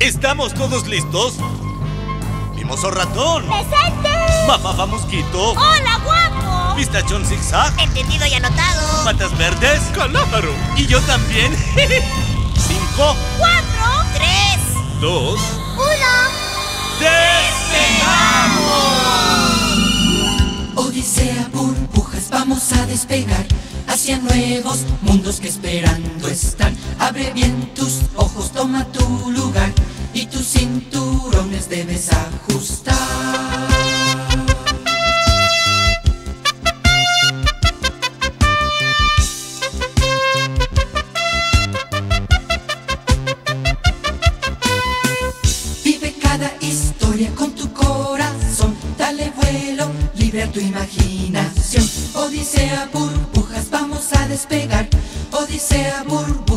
¿Estamos todos listos? Mimoso ratón. ¡Presente! Mamá mosquito. ¡Hola, guapo! Pistachón zigzag. Entendido y anotado. Patas verdes. Calámaro. Y yo también. Cinco. Cuatro. Tres. Dos. Uno. ¡Despegamos! Odisea, burbujas, vamos a despegar hacia nuevos mundos que esperando están. Abre bien tus ojos, toma tu lugar vuelo, libre a tu imaginación. Odisea, burbujas, vamos a despegar. Odisea, burbujas,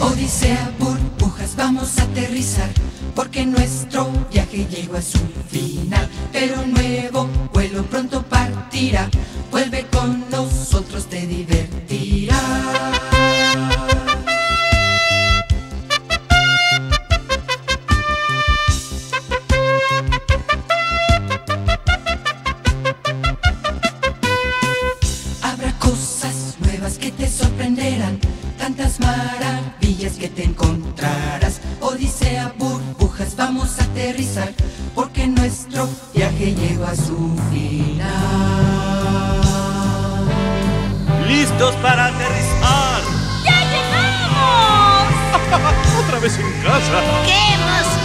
Odisea, burbujas, vamos a aterrizar, porque nuestro viaje llegó a su final. Pero nuevo cosas que te sorprenderán, tantas maravillas que te encontrarás. Odisea, burbujas, vamos a aterrizar, porque nuestro viaje llegó a su final. ¿Listos para aterrizar? ¡Ya llegamos! Otra vez en casa. ¡Qué emoción!